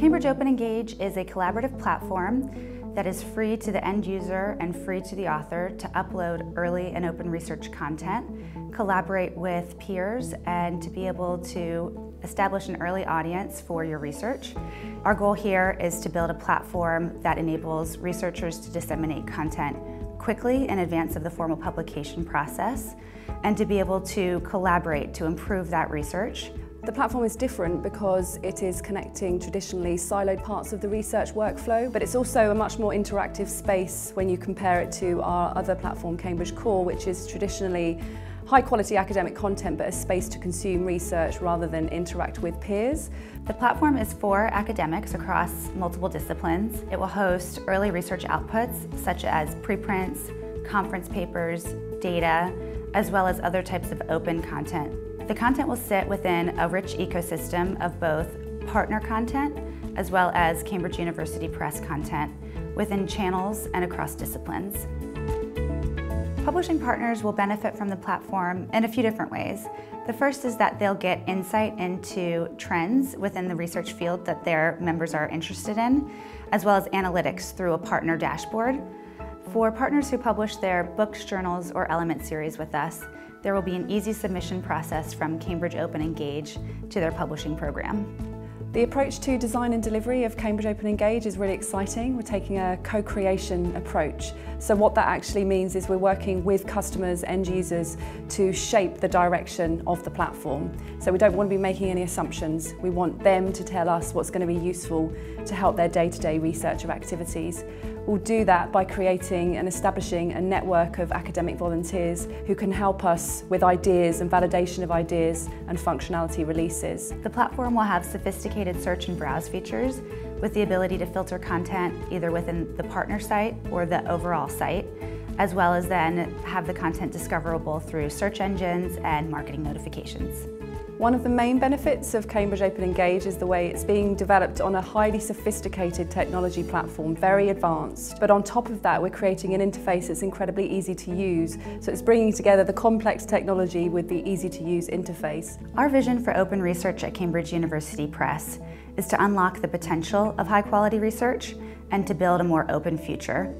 Cambridge Open Engage is a collaborative platform that is free to the end user and free to the author to upload early and open research content, collaborate with peers, and to be able to establish an early audience for your research. Our goal here is to build a platform that enables researchers to disseminate content quickly in advance of the formal publication process and to be able to collaborate to improve that research. The platform is different because it is connecting traditionally siloed parts of the research workflow, but it's also a much more interactive space when you compare it to our other platform, Cambridge Core, which is traditionally high quality academic content but a space to consume research rather than interact with peers. The platform is for academics across multiple disciplines. It will host early research outputs such as preprints, conference papers, data, as well as other types of open content the content will sit within a rich ecosystem of both partner content as well as Cambridge University Press content within channels and across disciplines. Publishing partners will benefit from the platform in a few different ways. The first is that they'll get insight into trends within the research field that their members are interested in, as well as analytics through a partner dashboard. For partners who publish their books, journals, or element series with us, there will be an easy submission process from Cambridge Open Engage to their publishing program. The approach to design and delivery of Cambridge Open Engage is really exciting. We're taking a co-creation approach. So what that actually means is we're working with customers, end users, to shape the direction of the platform. So we don't want to be making any assumptions. We want them to tell us what's going to be useful to help their day-to-day -day research of activities. We'll do that by creating and establishing a network of academic volunteers who can help us with ideas and validation of ideas and functionality releases. The platform will have sophisticated search and browse features with the ability to filter content either within the partner site or the overall site, as well as then have the content discoverable through search engines and marketing notifications. One of the main benefits of Cambridge Open Engage is the way it's being developed on a highly sophisticated technology platform, very advanced. But on top of that, we're creating an interface that's incredibly easy to use. So it's bringing together the complex technology with the easy to use interface. Our vision for open research at Cambridge University Press is to unlock the potential of high quality research and to build a more open future.